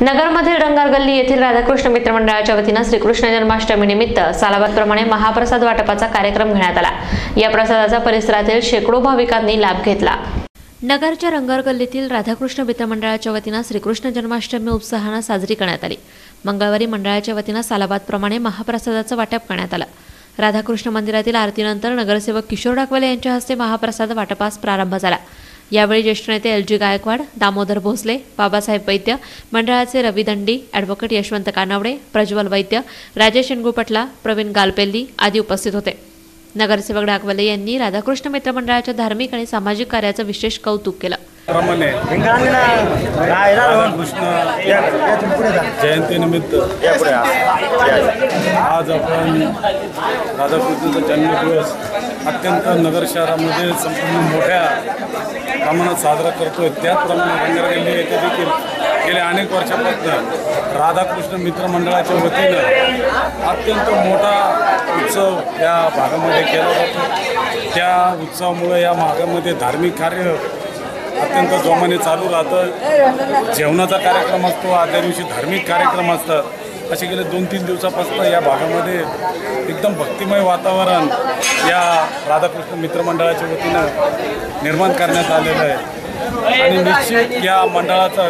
नगरमधील रंगार गल्ली येथील राधाकृष्ण मित्र मंडळाच्या वतीनं श्रीकृष्ण जन्माष्टमी निमित्त सालाबादप्रमाणे महाप्रसाद वाटपाचा कार्यक्रम घेण्यात आला. या प्रसादाचा परिसरातील शेकडो भाविकांनी लाभ घेतला. नगरच्या रंगार गल्लीतील राधाकृष्ण मित्र मंडळाच्या वतीनं श्रीकृष्ण जन्माष्टमी उत्साहानं साजरी करण्यात आली. मंगळवारी मंडळाच्या वतीनं सालाबादप्रमाणे महाप्रसादाचं वाटप करण्यात आलं. राधाकृष्ण मंदिरातील आरतीनंतर नगरसेवक किशोर डाकवाले यांच्या हस्ते महाप्रसाद वाटपास प्रारंभ झाला. यावेळी ज्येष्ठ नेते एल जी गायकवाड दामोदर भोसले बाबासाहेब वैद्य मंडळाचे रवी दंडी ॲडव्होकेट यशवंत कानवडे प्रज्वल वैद्य राजेश शेंगुपटला प्रवीण गालपेल्ली आदी उपस्थित होते. नगरसेवक डाकवाले यांनी राधाकृष्ण मित्र मंडळाच्या धार्मिक आणि सामाजिक कार्याचं विशेष कौतुक केलं. जयंतीनिमित्त. आज आपण राधाकृष्णाचा जन्मदिवस अत्यंत नगर शहरामध्ये संपूर्ण मोठ्या प्रमाणात साजरा करतोय. त्याचप्रमाणे रंगारगल्ली येथे देखील गेल्या अनेक वर्षापासून. राधाकृष्ण मित्र मंडळाच्या वतीनं अत्यंत मोठा उत्सव या भागामध्ये केला जातो. त्या उत्सवामुळे या भागामध्ये धार्मिक कार्य अत्यंत जोमाने चालू राहतं. जेवणाचा कार्यक्रम असतो आदल्या दिवशी धार्मिक कार्यक्रम असतात. असे गेले दोन तीन दिवसापासून या भागामध्ये एकदम भक्तिमय वातावरण या राधाकृष्ण मित्रमंडळाच्या वतीनं निर्माण करण्यात आलेलं आहे. आणि निश्चित या मंडळाचं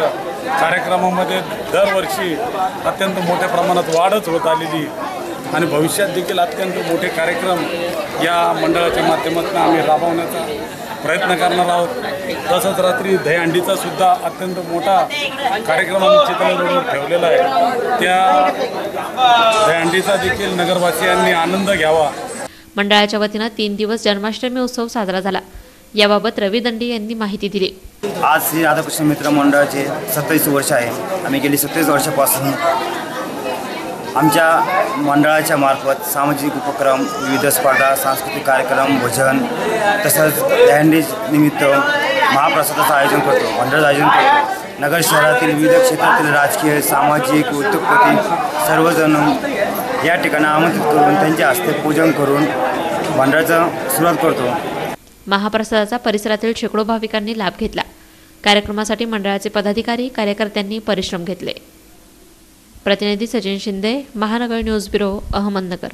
कार्यक्रमामध्ये दरवर्षी अत्यंत मोठ्या प्रमाणात वाढच होत आलेली आणि भविष्यात देखील अत्यंत मोठे कार्यक्रम या मंडळाच्या माध्यमातून आम्ही राबवण्याचा प्रयत्न करणार आहोत. तसंच रात्री दहीहंडीचा सुद्धा अत्यंत मोठा कार्यक्रम आम्ही चित्र रोडवर ठेवलेला आहे. त्या दहीहंडीचा देखील नगरवासियांनी आनंद घ्यावा. मंडळाच्या वतीनं तीन दिवस जन्माष्टमी उत्सव साजरा झाला. याबाबत रवी दंडी यांनी माहिती दिली. आज श्री राधाकृष्ण मित्र मंडळाचे सत्तावीस वर्ष आहे. आम्ही गेली सत्तावीस वर्षापासून आमच्या मंडळाच्या मार्फत सामाजिक उपक्रम विविध स्पर्धा सांस्कृतिक कार्यक्रम भोजन तसंच दहंडी निमित्त महाप्रसादाचं आयोजन करतो मंडळाचं आयोजन करतो. नगर शहरातील विविध क्षेत्रातील राजकीय सामाजिक उद्योगपती सर्वजण या ठिकाणी आमंत्रित करून त्यांच्या हस्ते पूजन करून मंडळाचं सुरुवात करतो. महाप्रसादाचा परिसरातील शेकडो भाविकांनी लाभ घेतला. कार्यक्रमासाठी मंडळाचे पदाधिकारी कार्यकर्त्यांनी परिश्रम घेतले. प्रतिनिधी सचिन शिंदे महानगर न्यूज ब्युरो अहमदनगर.